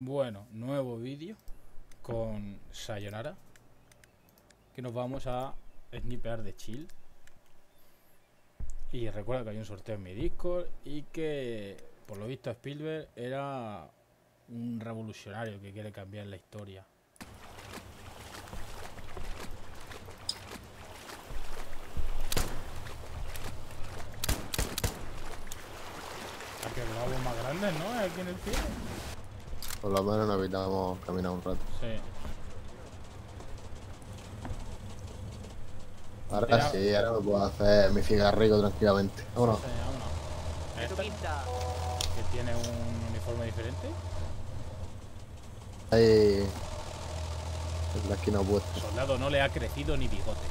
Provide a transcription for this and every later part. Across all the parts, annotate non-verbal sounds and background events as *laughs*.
Bueno, nuevo vídeo con Sayonara. Que nos vamos a snipear de chill. Y recuerda que hay un sorteo en mi Discord y que, por lo visto, Spielberg era un revolucionario que quiere cambiar la historia. A que más grandes, ¿no? Aquí en el cielo. Por lo menos nos evitamos caminar un rato. Sí. Ahora Mira. sí, ahora me puedo hacer mi cigarrillo tranquilamente. Vámonos. Sí, vámonos. Esta, que tiene un uniforme diferente. Ahí. En la esquina opuesta. Soldado no le ha crecido ni bigote.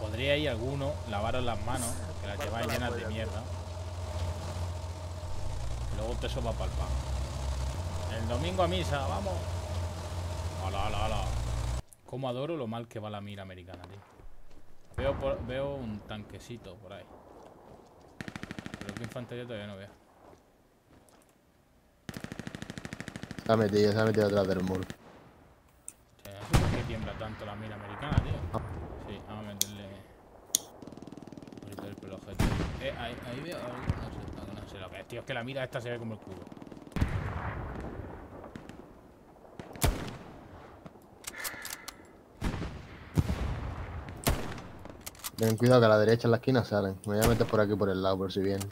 Podríais alguno lavaros las manos, que las lleváis llenas de mierda. Luego te sopa para el pan. El domingo a misa, vamos. Hola, hola, hola. Cómo adoro lo mal que va la mira americana, tío. Veo, por- veo un tanquecito por ahí. Pero que infantería todavía no veo. Se ha metido, se ha metido detrás del muro. O sea, por qué tiembla tanto la mira americana, tío. Sí, vamos a meterle. Pelo ojete. Eh, ahí, ahí veo lo que es, tío, es que la mira esta se ve como el culo. Ten cuidado que a la derecha en la esquina salen. Me voy a meter por aquí por el lado por si vienen.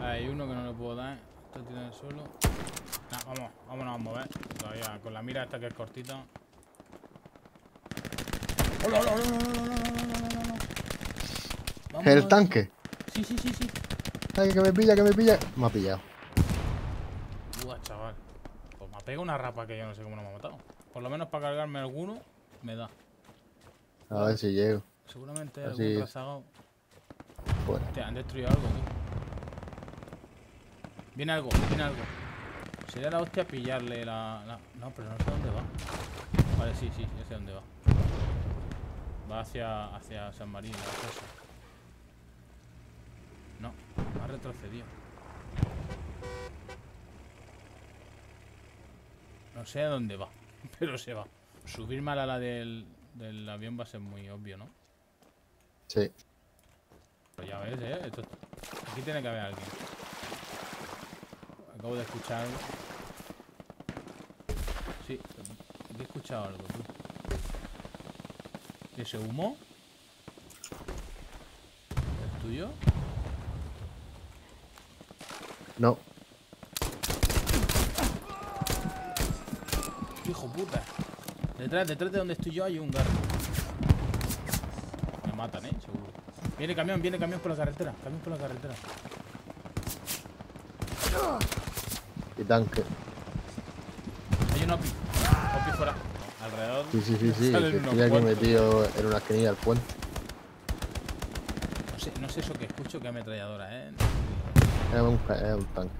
Hay uno que no le puedo dar. Está tirando el suelo. Nah, vamos, vámonos a mover. Todavía con la mira esta que es cortita. ¡Hola, hola, hola, hola, hola, hola, hola, hola! el tanque? Sí, sí, sí, sí. Ay, que me pilla, que me pilla. Me ha pillado. Buah, chaval. Pues me ha pegado una rapa que yo no sé cómo no me ha matado. Por lo menos para cargarme alguno, me da. A ver si llego. Seguramente Así algún rezagado. Pues, Te han destruido algo, tío. Viene algo, viene algo. Sería la hostia pillarle la, la- No, pero no sé dónde va. Vale, sí, sí, ya sé dónde va. Va hacia, hacia San Marino, hacia eso. No, ha retrocedido. No sé a dónde va, *laughs* pero se va. Subirme a la del, del avión va a ser muy obvio, ¿no? sí. Pero ya ves, ¿eh? Esto- Aquí tiene que haber alguien. Acabo de escuchar algo. Sí, he escuchado algo, tú. ¿Y ese humo? ¿Es tuyo? No. ¡Hijo puta! Detrás, detrás de donde estoy yo hay un garro. Me matan, ¿eh? Seguro. Viene camión, viene camión por la carretera. Camión por la carretera. Y tanque. Hay un OPI. OPI fuera. Alrededor. Sí, sí, sí, sí. Estoy aquí metido en una esquinilla del puente. No sé, no sé eso que escucho que ametralladora, ¿eh? Es un, ca- es un tanque.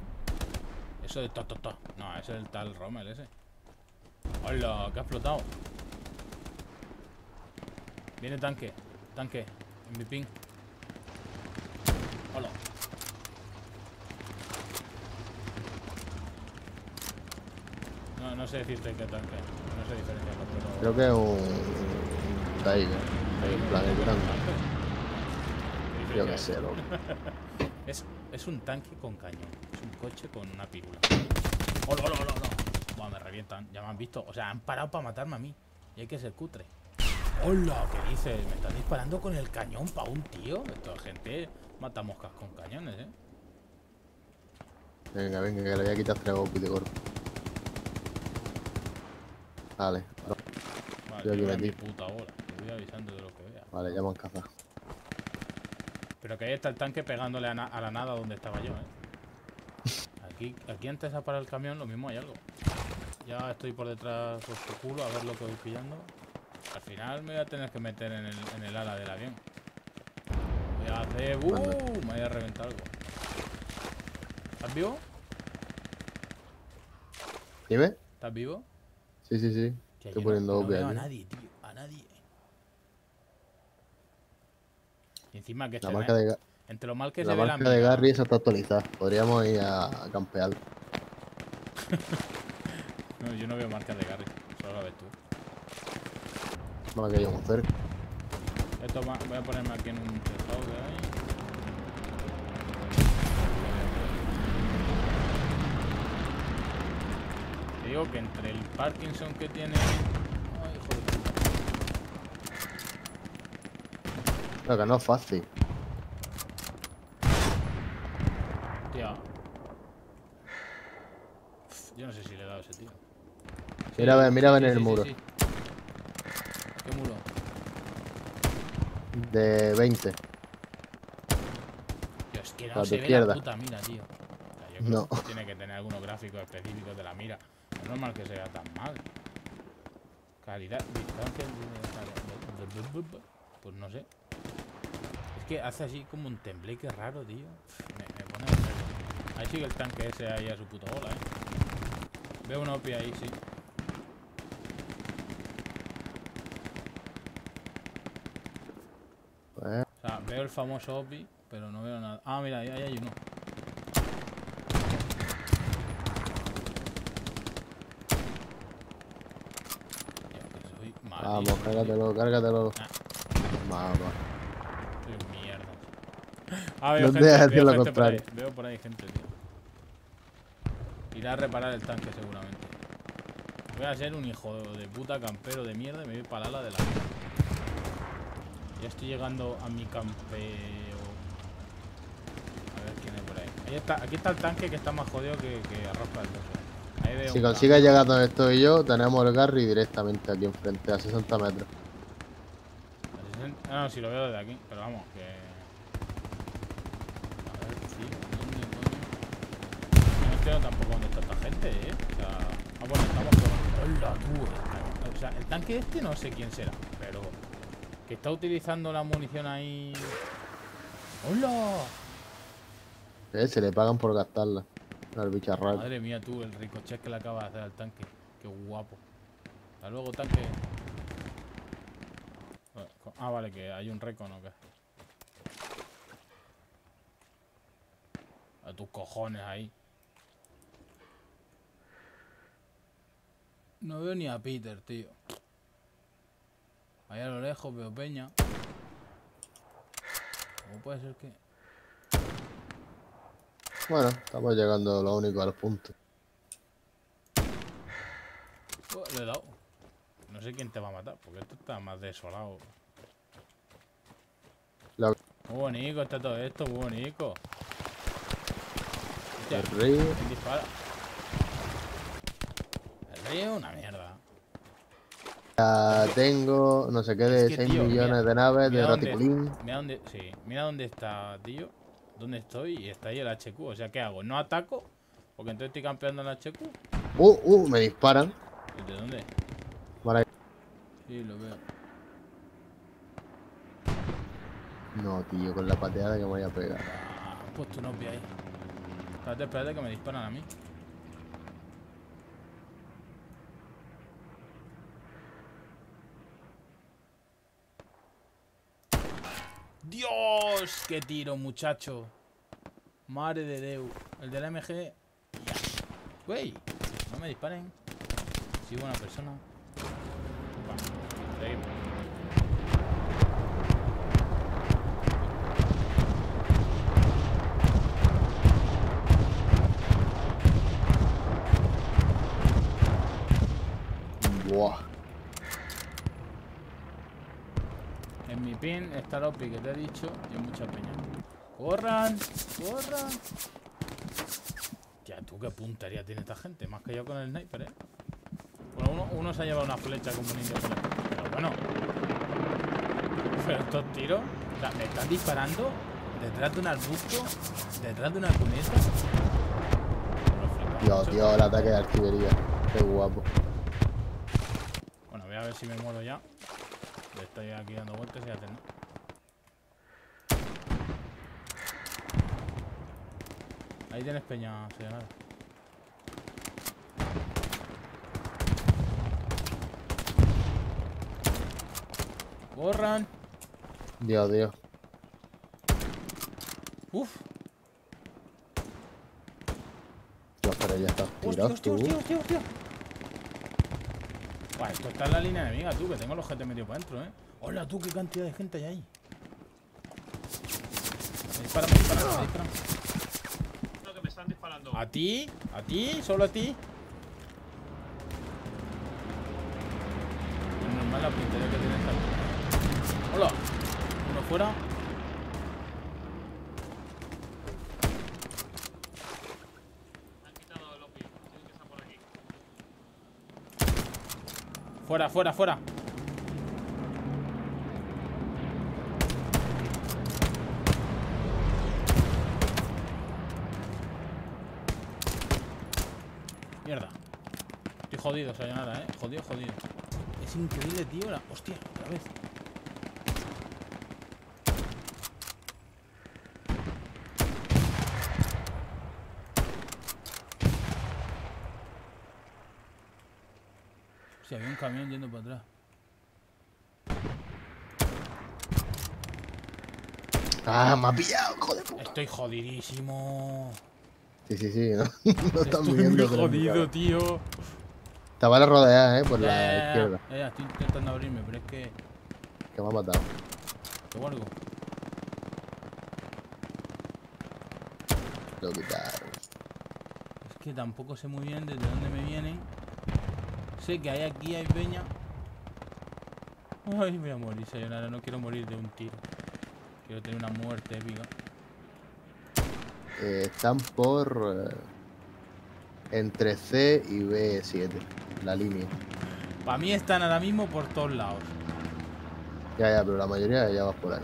Eso de to, to, to. No, ese es el tal Rommel ese. Hola, que ha explotado. Viene tanque. Tanque. En mi ping. Hola. No, no sé decirte qué tanque. No sé diferenciarlo, pero... Creo que es un Tiger. En plan el grande. ¿Qué Yo qué sé, loco. *laughs* Es, es un tanque con cañón. Es un coche con una pírula. ¡Hola, hola, hola! hola! Buah, me revientan. Ya me han visto. O sea, han parado para matarme a mí. Y hay que ser cutre. ¡Hola! ¿Qué dices? ¿Me estás disparando con el cañón para un tío? Esto es gente mata moscas con cañones, ¿eh? Venga, venga, que le voy a quitar tres golpes de golpe. Vale, Vale, Yo aquí yo voy a mi metí. puta hora. Te voy avisando de lo que vea. vale, ya me han cazado. Pero que ahí está el tanque pegándole a, na- a la nada donde estaba yo, ¿eh? Aquí, aquí antes de parar el camión, lo mismo hay algo. Ya estoy por detrás por su culo a ver lo que voy pillando. Al final me voy a tener que meter en el, en el ala del avión. Voy a hacer... ¡Uh! Me voy a reventar algo. ¿Estás vivo? ¿Dime? ¿Estás vivo? Sí, sí, sí. Estoy no- poniendo no, veo a nadie, tío. A nadie. Y encima que La marca de, Entre lo mal que La se ve la marca de Gary esa está actualizada. Podríamos ir a, a campear. *laughs* No, yo no veo marcas de Gary. Solo la ves tú. Más que llevamos cerca. Esto va- voy a ponerme aquí en un tejado que hay. Te digo que entre el Parkinson que tiene. Ay, hijo de puta. No es fácil. Tío. Yo no sé si le he dado a ese tío. Mira ver, mira a ver Sí, en el sí, sí, muro. sí. ¿Qué muro? De 20. Tío, es que no A tu se ve izquierda. la puta mira, tío. O sea, yo creo No. que tiene que tener algunos gráficos específicos de la mira. No es normal que sea tan mal. Calidad, distancia. Pues no sé. Es que hace así como un tembleque raro, tío. Me, me pone. Ahí sigue el tanque ese ahí a su puta bola, eh. Veo una opia ahí, sí. Pues, O sea, veo el famoso OPI, pero no veo nada. Ah, mira, ahí, ahí hay uno. Vamos, cárgatelo, cárgatelo. Ah. Vamos. Ah, veo ¿Dónde gente, veo lo por ahí. contrario? Veo por ahí gente, tío. Irá a reparar el tanque seguramente. Voy a ser un hijo de puta campero de mierda y me voy para la ala de la. Ya estoy llegando a mi campeo. A ver quién hay por ahí. ahí está, aquí está el tanque que está más jodido que, que arroz caldoso. Ahí veo Si consigues llegar donde estoy yo, tenemos el Gary directamente aquí enfrente, a 60 metros. A 60 Ah, no, si lo veo desde aquí, pero vamos, que. A ver, tío, ¿dónde coño? No entiendo tampoco dónde está esta gente, eh. O sea, ah, bueno, estamos con. ¡Hola, tú! O sea, el tanque este no sé quién será, pero. Que está utilizando la munición ahí. ¡Hola! Eh, se le pagan por gastarla. Al bicharraco. Madre mía, tú, el ricochet que le acaba de hacer al tanque. Qué guapo. Hasta luego, tanque. Ah, vale, que hay un recon o qué. A tus cojones ahí. No veo ni a Peter, tío. Ahí a lo lejos veo Peña. ¿Cómo puede ser que.? Bueno, estamos llegando lo único al punto. Oh, le he dado. No sé quién te va a matar, porque esto está más desolado. La- Muy bonito está todo esto, muy bonito. Hostia. ¿quién dispara? Es una mierda. Ya tengo no sé qué de Es que, 6 tío, millones mira- de naves de raticulín. Mira dónde, sí, mira dónde está, tío. Dónde estoy y está ahí el HQ. O sea, ¿qué hago? ¿No ataco? Porque entonces estoy campeando en el HQ. Uh, uh, me disparan. ¿Desde dónde? Por ahí. Sí, lo veo. No, tío, con la pateada que me voy a pegar. Ah, puesto un OPI ahí. Espérate, espérate que me disparan a mí. ¡Dios! ¡Qué tiro, muchacho! Madre de Deu. El del MG. Ya. Güey, no me disparen. Soy buena persona. Va. En mi pin está el OPI que te he dicho y hay mucha peña. ¡Corran! ¡Corran! Ya, tú qué puntería tiene esta gente. Más que yo con el sniper, ¿eh? Bueno, uno, uno se ha llevado una flecha como un indio. Pero bueno. Pero estos tiros... O sea, me están disparando detrás de un arbusto, detrás de una cuneta. Dios, tío, el ataque de artillería. Qué guapo. Bueno, voy a ver si me muero ya. Estoy aquí dando vueltas y haciendo. Ahí tienes peña, señor. ¡Corran! Dios, Dios. Uf. Pero ya estás Hostia, tirado hostia, tú. hostia, hostia, hostia. Buah, esto está en la línea enemiga, tú, que tengo los GT medio para adentro, eh. Hola, tú, qué cantidad de gente hay ahí. Me disparan, me disparan, me disparan. No, que me están disparando. ¿A ti? ¿A ti? ¿Solo a ti? Es normal la puntería que tiene esta. ¡Hola! Uno fuera. Me han quitado el OPI. Tienen que estar por aquí. Fuera, fuera, fuera. Mierda. Estoy jodido, Sayonara, eh. Jodido, jodido. Es increíble, tío. La... Hostia, otra vez. Si había un camión yendo para atrás. Ah, me ha pillado, hijo de puta. Estoy jodidísimo. Sí, sí, sí, no, *laughs* no están Estoy viendo. muy pero jodido, tío. Estaba la rodeada, eh, por Ya, la ya, ya, izquierda. ya, estoy intentando abrirme, pero es que. Que me ha matado. ¿Te guardo? Lo quitaron. Es que tampoco sé muy bien desde dónde me vienen. Sé que hay aquí, hay peña. Ay, voy a morir, sayonara. No quiero morir de un tiro. Quiero tener una muerte épica. Eh, están por. eh, entre C y B7. La línea. Para mí están ahora mismo por todos lados. Ya, ya, pero la mayoría ya va por ahí.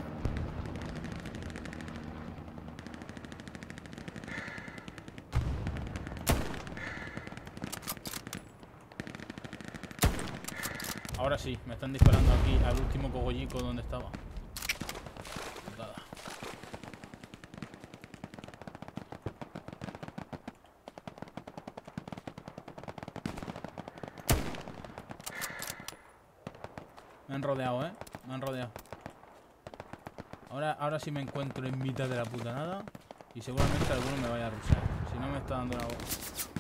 Sí, me están disparando aquí al último cogollico donde estaba. Putada. Me han rodeado, ¿eh? Me han rodeado. Ahora, ahora sí me encuentro en mitad de la puta nada. Y seguramente alguno me vaya a rushar. Si no me está dando la voz.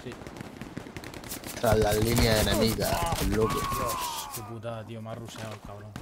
Sí. Tras las líneas enemigas, loco. Qué putada, tío. Me ha ruseado el cabrón.